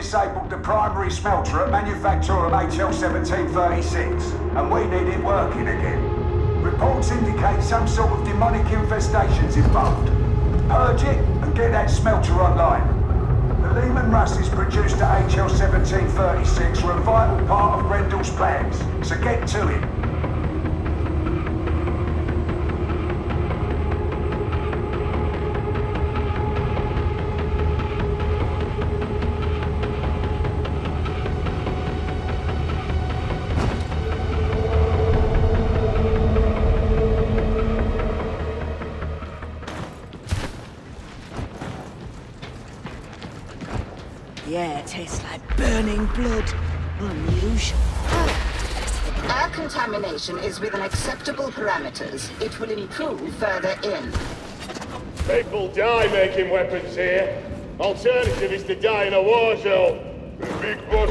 disabled the primary smelter at Manufactorum HL1736, and we need it working again. Reports indicate some sort of demonic infestations involved. Purge it and get that smelter online. The Leman Russes produced at HL1736 were a vital part of Grendyl's plans, so get to it blood. Unusual. Air contamination is within acceptable parameters. It will improve further in. People die making weapons here. Alternative is to die in a war zone. The big boss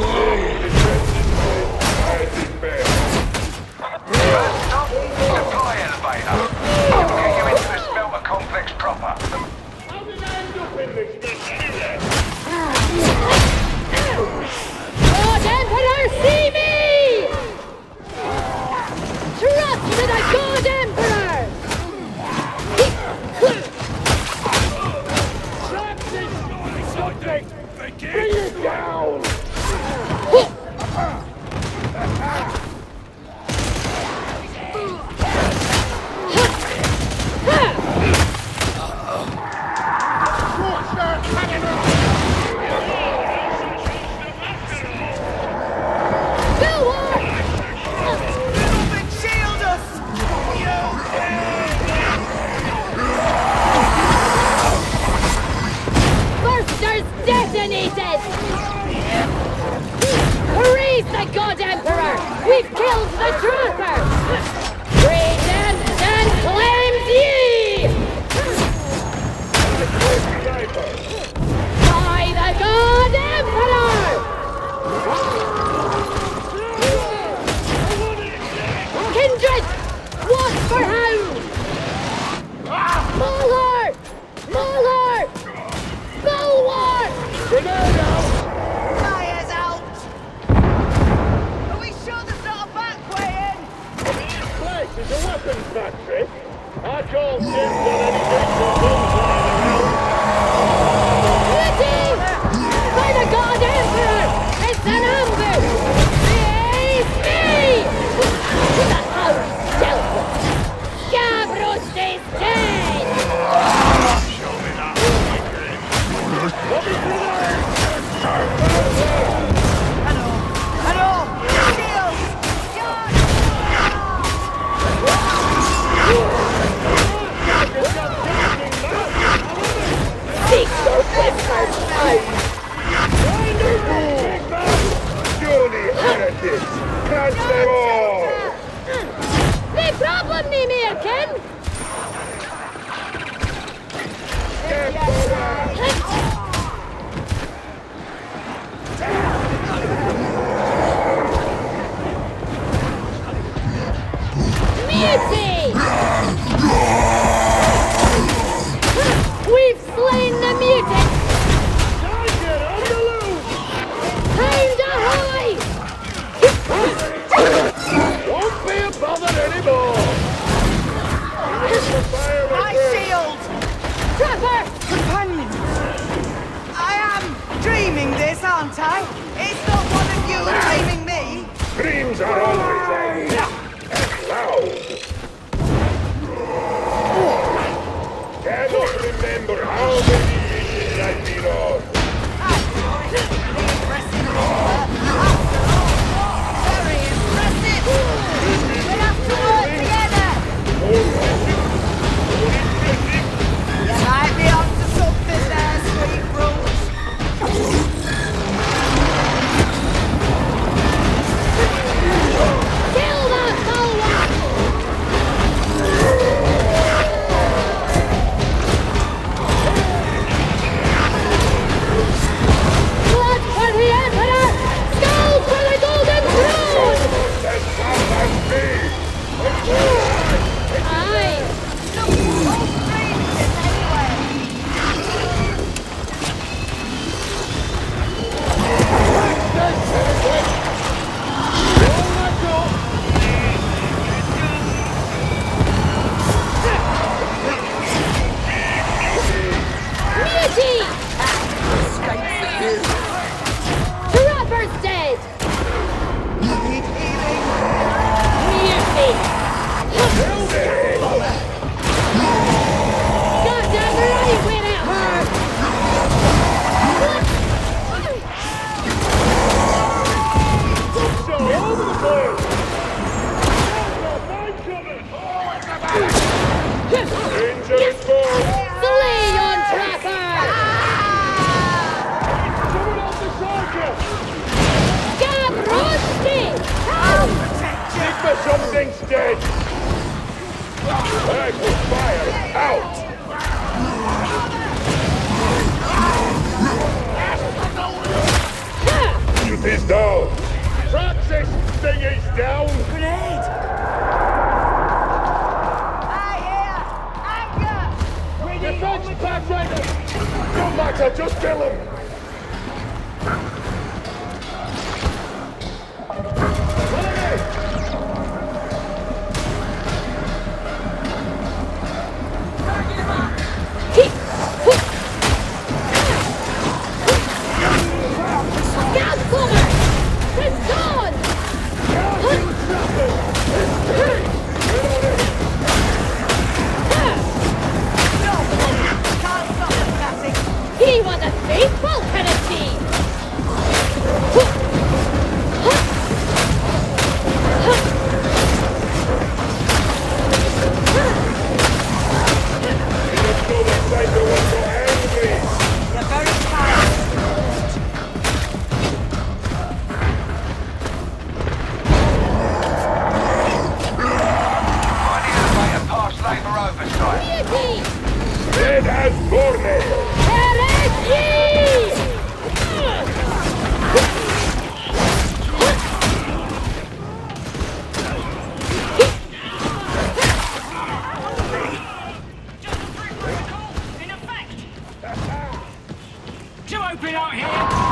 Choose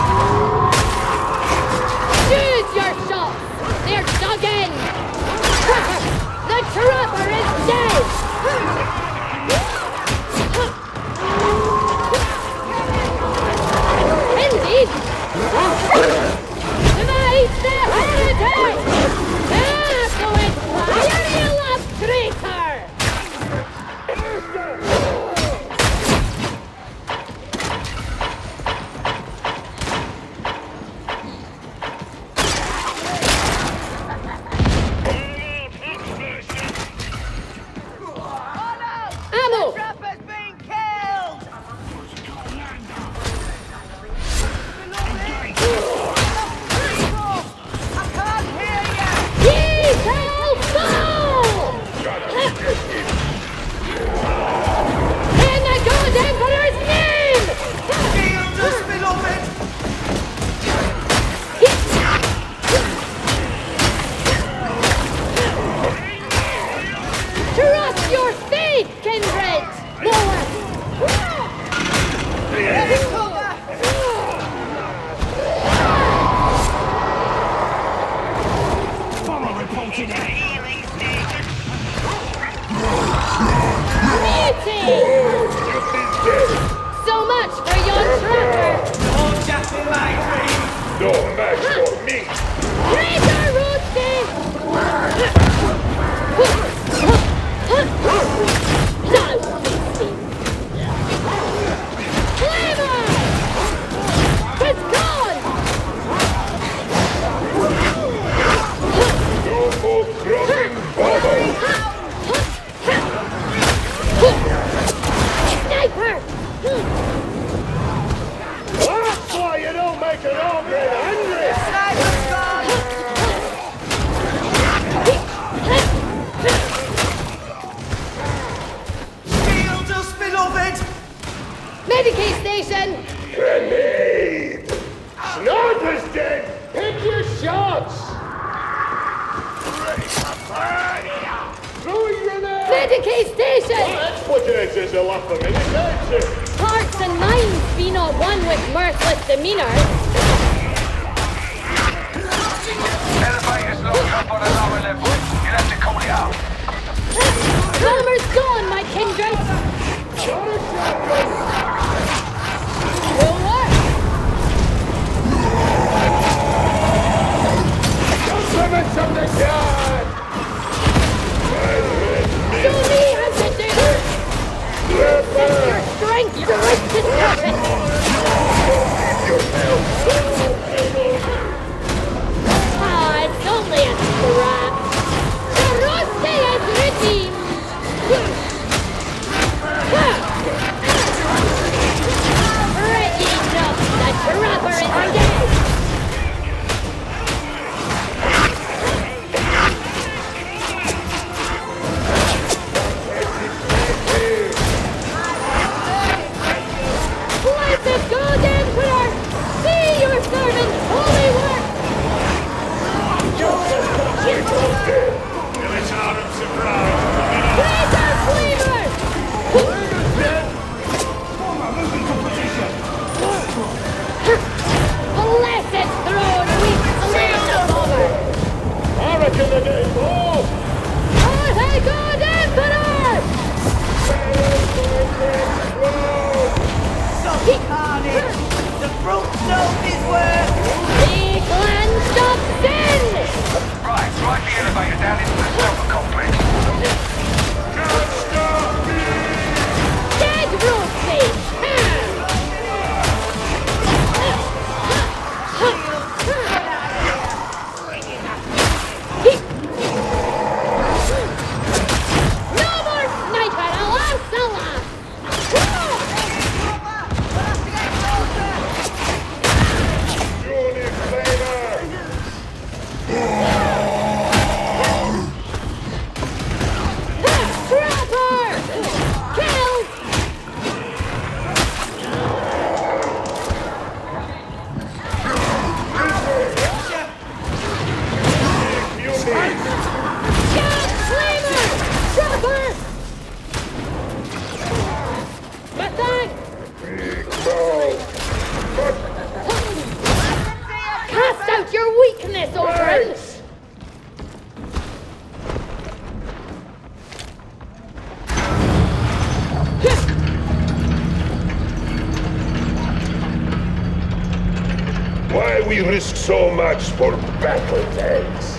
Why we risk so much for battle tanks?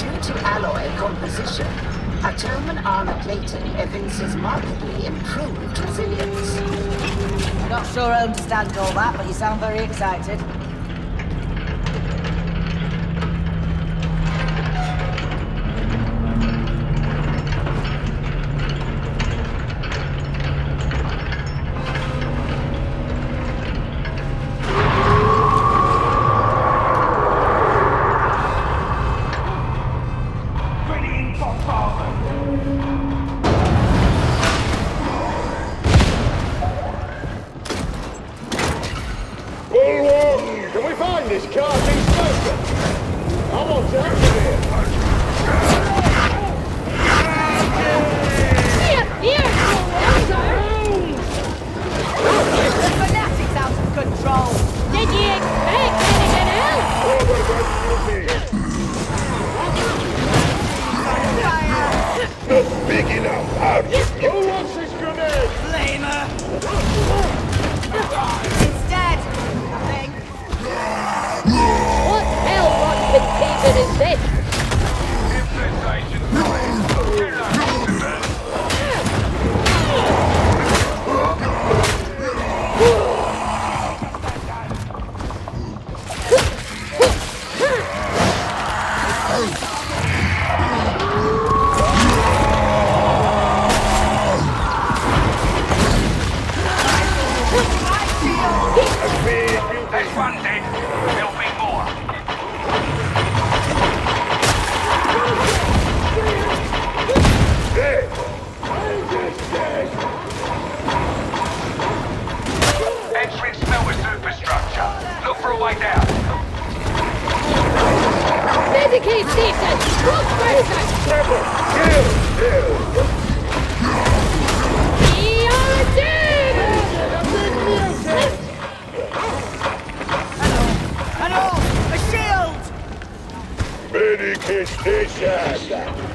Due to alloy composition, a German armor plating evinces markedly improved resilience. Not sure I understand all that, but you sound very excited. Peace out.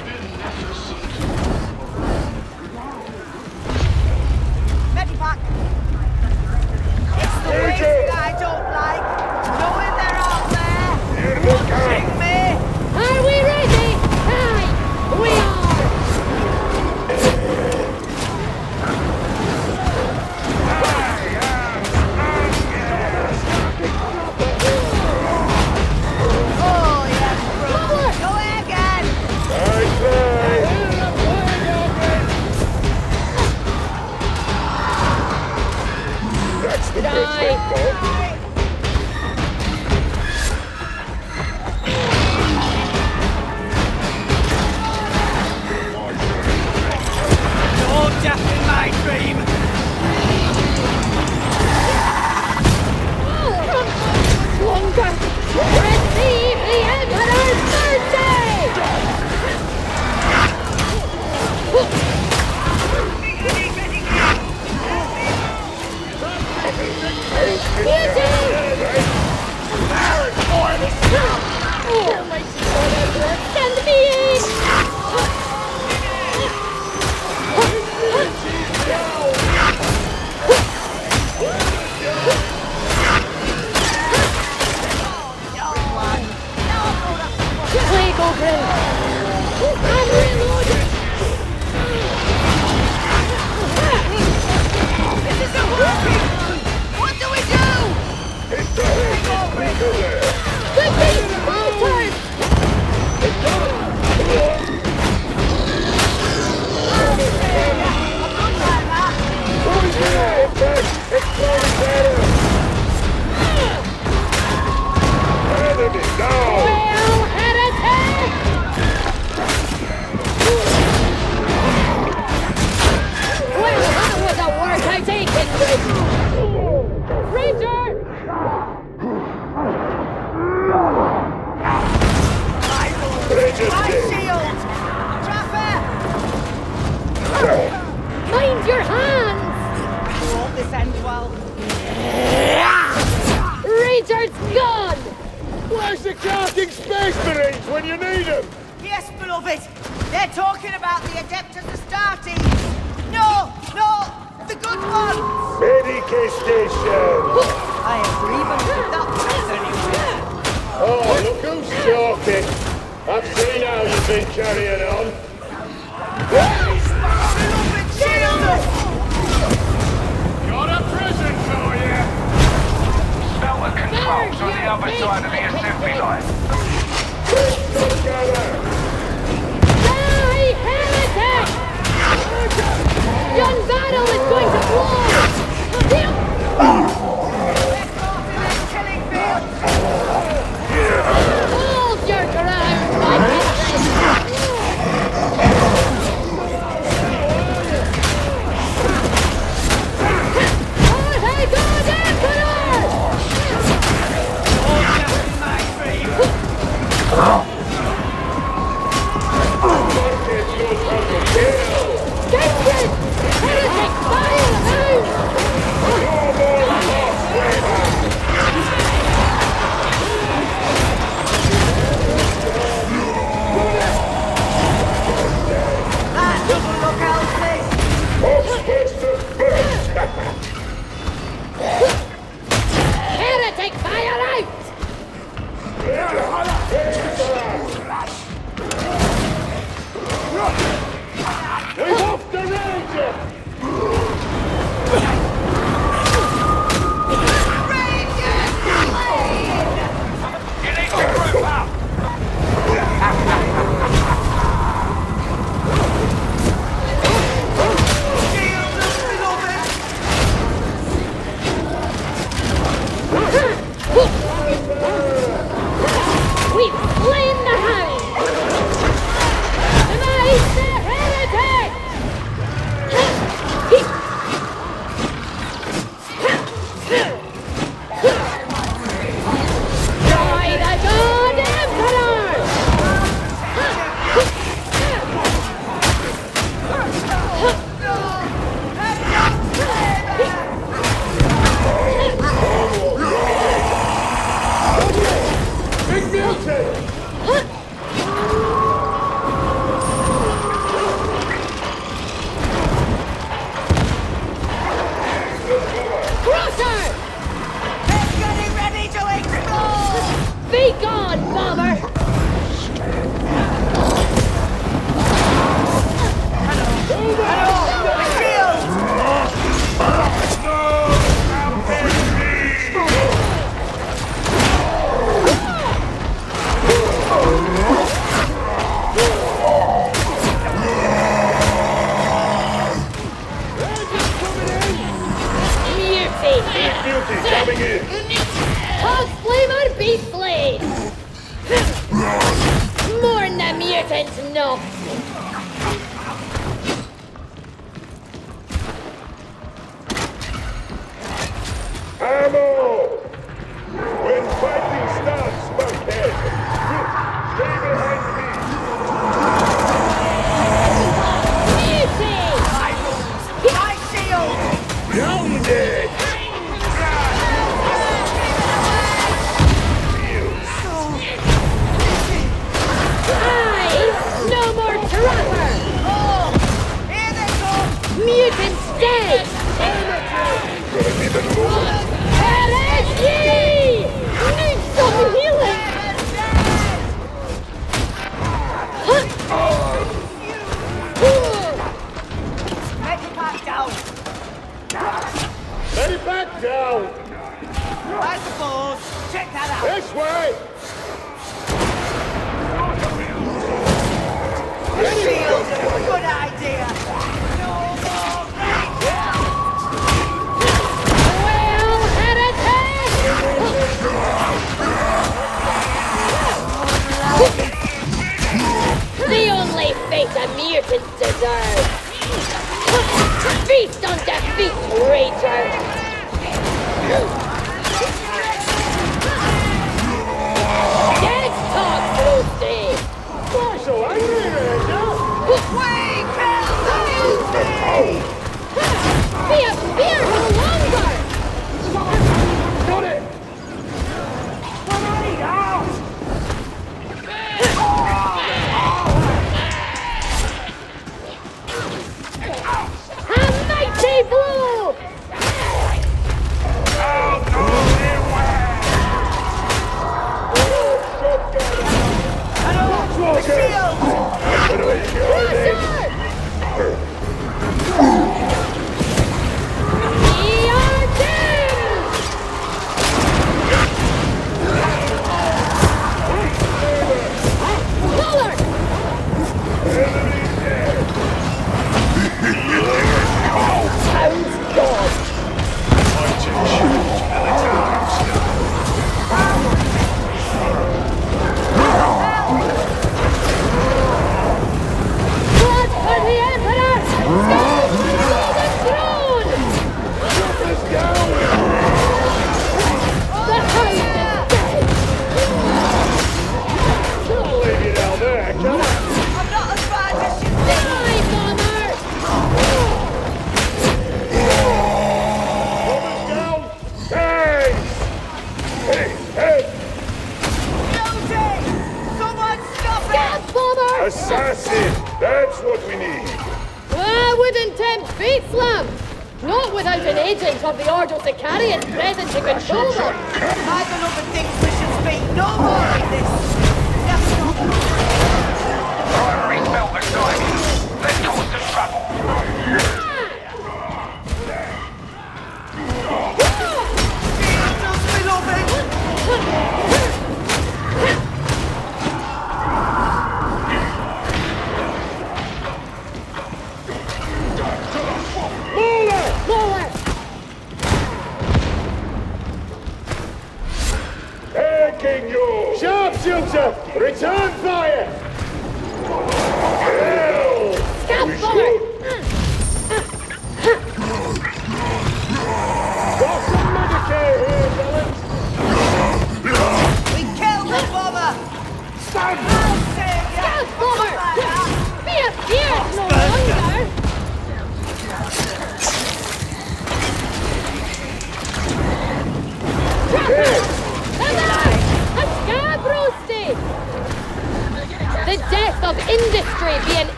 Sharpshooter! Return